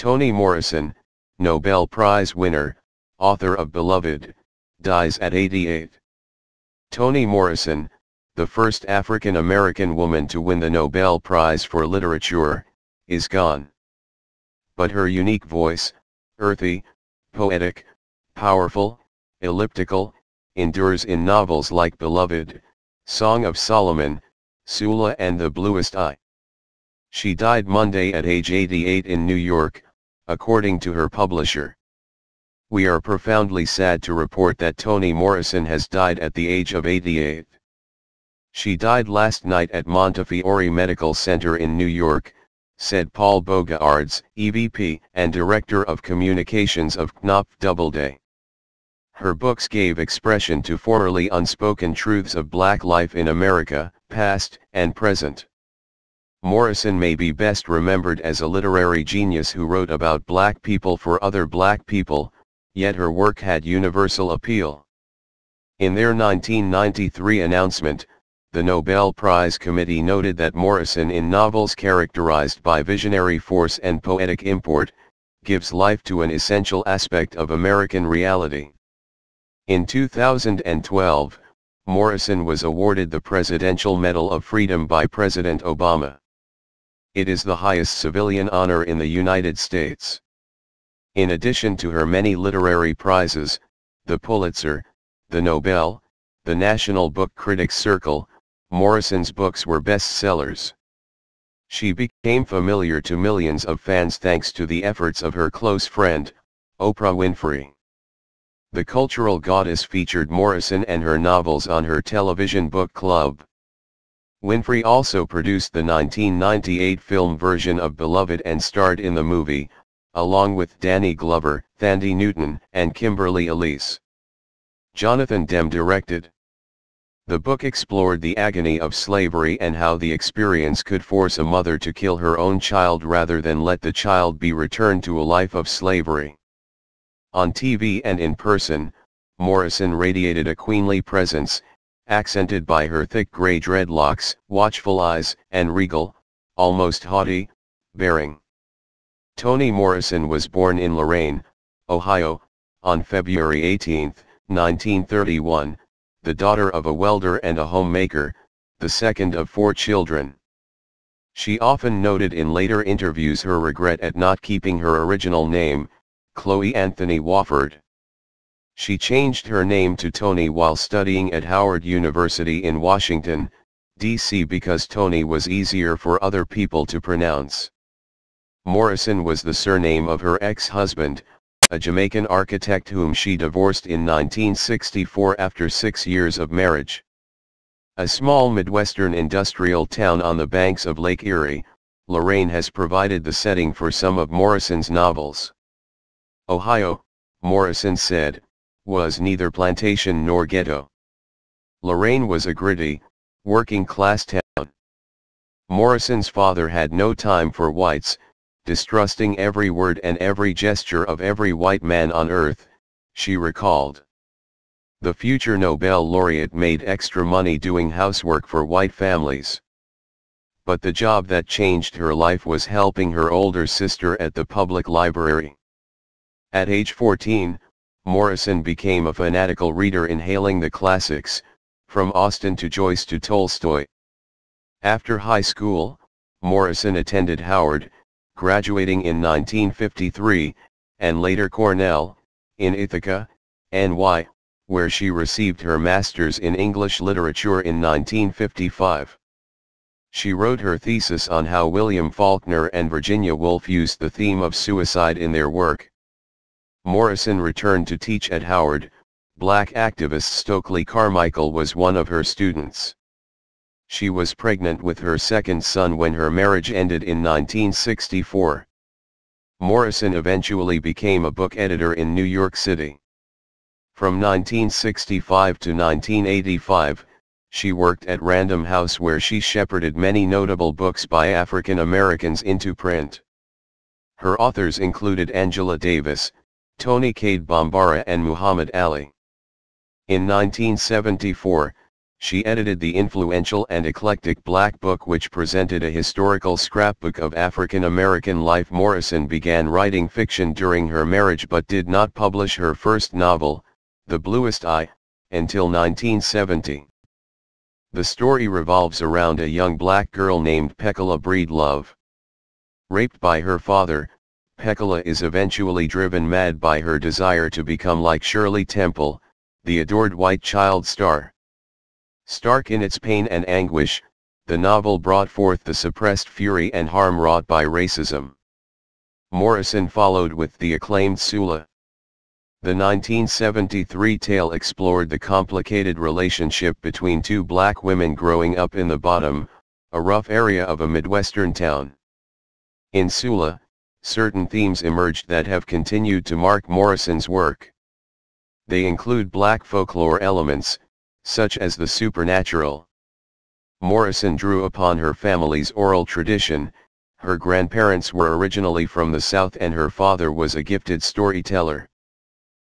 Toni Morrison, Nobel Prize winner, author of Beloved, dies at 88. Toni Morrison, the first African American woman to win the Nobel Prize for Literature, is gone. But her unique voice, earthy, poetic, powerful, elliptical, endures in novels like Beloved, Song of Solomon, Sula and The Bluest Eye. She died Monday at age 88 in New York, according to her publisher. We are profoundly sad to report that Toni Morrison has died at the age of 88. She died last night at Montefiore Medical Center in New York, said Paul Bogaerts, EVP and Director of Communications of Knopf Doubleday. Her books gave expression to formerly unspoken truths of black life in America, past and present. Morrison may be best remembered as a literary genius who wrote about black people for other black people, yet her work had universal appeal. In their 1993 announcement, the Nobel Prize Committee noted that Morrison in novels characterized by visionary force and poetic import, gives life to an essential aspect of American reality. In 2012, Morrison was awarded the Presidential Medal of Freedom by President Obama. It is the highest civilian honor in the United States. In addition to her many literary prizes, the Pulitzer, the Nobel, the National Book Critics Circle, Morrison's books were bestsellers. She became familiar to millions of fans thanks to the efforts of her close friend, Oprah Winfrey. The cultural goddess featured Morrison and her novels on her television book club. Winfrey also produced the 1998 film version of Beloved and starred in the movie, along with Danny Glover, Thandie Newton, and Kimberly Elise. Jonathan Demme directed. The book explored the agony of slavery and how the experience could force a mother to kill her own child rather than let the child be returned to a life of slavery. On TV and in person, Morrison radiated a queenly presence, accented by her thick gray dreadlocks, watchful eyes, and regal, almost haughty, bearing. Toni Morrison was born in Lorain, Ohio, on February 18, 1931, the daughter of a welder and a homemaker, the second of four children. She often noted in later interviews her regret at not keeping her original name, Chloe Anthony Wofford. She changed her name to Toni while studying at Howard University in Washington, D.C. because Toni was easier for other people to pronounce. Morrison was the surname of her ex-husband, a Jamaican architect whom she divorced in 1964 after six years of marriage. A small Midwestern industrial town on the banks of Lake Erie, Lorain has provided the setting for some of Morrison's novels. Ohio, Morrison said, was neither plantation nor ghetto. Lorain was a gritty, working class town. Morrison's father had no time for whites, distrusting every word and every gesture of every white man on earth, she recalled. The future Nobel laureate made extra money doing housework for white families. But the job that changed her life was helping her older sister at the public library. At age 14, Morrison became a fanatical reader inhaling the classics, from Austen to Joyce to Tolstoy. After high school, Morrison attended Howard, graduating in 1953, and later Cornell, in Ithaca, NY, where she received her master's in English literature in 1955. She wrote her thesis on how William Faulkner and Virginia Woolf used the theme of suicide in their work. Morrison returned to teach at Howard, black activist Stokely Carmichael was one of her students. She was pregnant with her second son when her marriage ended in 1964. Morrison eventually became a book editor in New York City. From 1965 to 1985, she worked at Random House where she shepherded many notable books by African Americans into print. Her authors included Angela Davis, Toni Cade Bambara and Muhammad Ali. In 1974, She edited the influential and eclectic Black Book which presented a historical scrapbook of African American life. Morrison began writing fiction during her marriage but did not publish her first novel, The Bluest Eye, until 1970. The story revolves around a young black girl named Pecola Breedlove. Raped by her father, Pecola is eventually driven mad by her desire to become like Shirley Temple, the adored white child star. Stark in its pain and anguish, the novel brought forth the suppressed fury and harm wrought by racism. Morrison followed with the acclaimed Sula. The 1973 tale explored the complicated relationship between two black women growing up in the bottom, a rough area of a Midwestern town. In Sula, certain themes emerged that have continued to mark Morrison's work. They include black folklore elements, such as the supernatural. Morrison drew upon her family's oral tradition, her grandparents were originally from the South and her father was a gifted storyteller.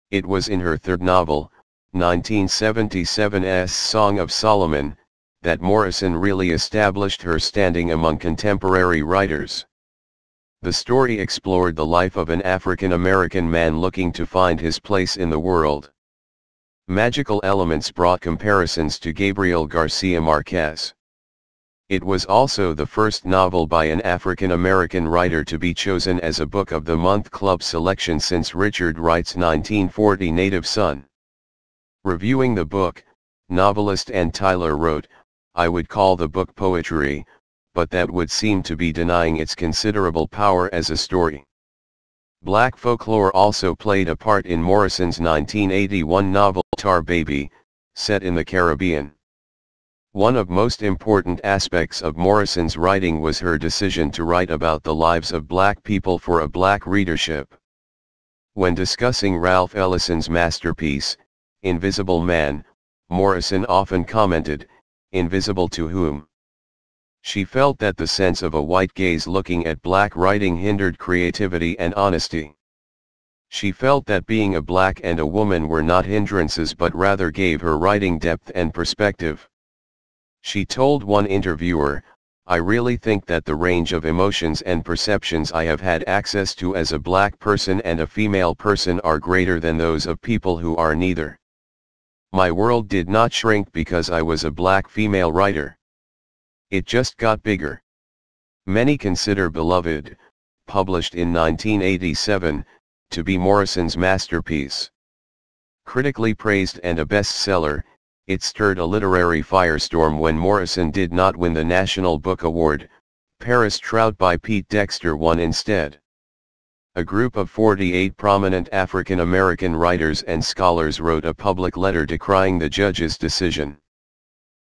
It was in her third novel, 1977's Song of Solomon, that Morrison really established her standing among contemporary writers. The story explored the life of an African American man looking to find his place in the world. Magical elements brought comparisons to Gabriel Garcia Marquez. It was also the first novel by an African American writer to be chosen as a Book of the Month Club selection since Richard Wright's 1940 Native Son. Reviewing the book, novelist Anne Tyler wrote, I would call the book poetry, but that would seem to be denying its considerable power as a story. Black folklore also played a part in Morrison's 1981 novel Tar Baby, set in the Caribbean. One of most important aspects of Morrison's writing was her decision to write about the lives of black people for a black readership. When discussing Ralph Ellison's masterpiece, Invisible Man, Morrison often commented, invisible to whom? She felt that the sense of a white gaze looking at black writing hindered creativity and honesty. She felt that being a black and a woman were not hindrances but rather gave her writing depth and perspective. She told one interviewer, I really think that the range of emotions and perceptions I have had access to as a black person and a female person are greater than those of people who are neither. My world did not shrink because I was a black female writer. It just got bigger. Many consider Beloved, published in 1987, to be Morrison's masterpiece. Critically praised and a bestseller, it stirred a literary firestorm when Morrison did not win the National Book Award, Paris Trout by Pete Dexter won instead. A group of 48 prominent African American writers and scholars wrote a public letter decrying the judge's decision.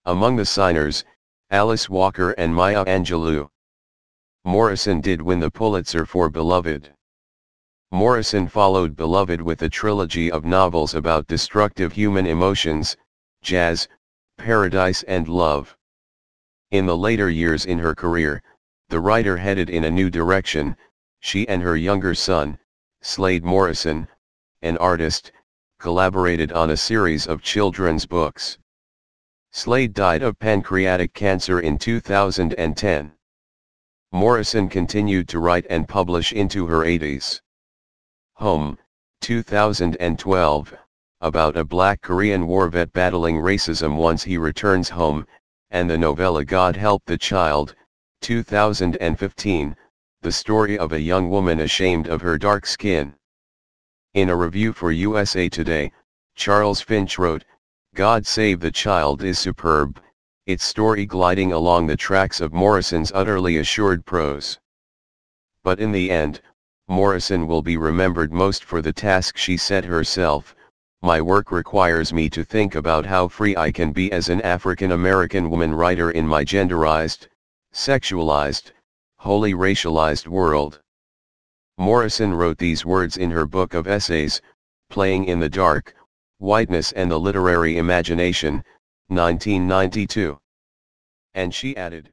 Among the signers, Alice Walker and Maya Angelou. Morrison did win the Pulitzer for Beloved. Morrison followed Beloved with a trilogy of novels about destructive human emotions, jazz, paradise and love. In the later years in her career, the writer headed in a new direction, she and her younger son, Slade Morrison, an artist, collaborated on a series of children's books. Slade died of pancreatic cancer in 2010. Morrison continued to write and publish into her 80s. Home, 2012, about a black Korean war vet battling racism once he returns home, and the novella God Help the Child, 2015, the story of a young woman ashamed of her dark skin. In a review for USA Today, Charles Finch wrote, God Save the Child is superb, its story gliding along the tracks of Morrison's utterly assured prose. But in the end, Morrison will be remembered most for the task she set herself, my work requires me to think about how free I can be as an African American woman writer in my genderized, sexualized, wholly racialized world. Morrison wrote these words in her book of essays, Playing in the Dark, Whiteness and the Literary Imagination, 1992. And she added,